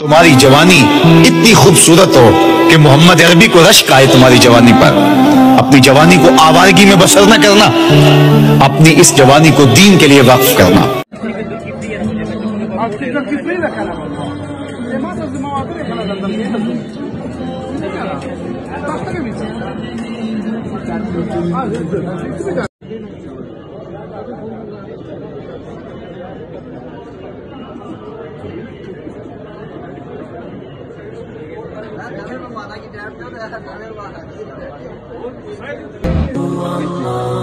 तुम्हारी जवानी इतनी खूबसूरत हो कि मोहम्मद अरबी को रश्क आए तुम्हारी जवानी पर। अपनी जवानी को आवारगी में बसर न करना। अपनी इस जवानी को दीन के लिए वक्फ करना। धन्यवाद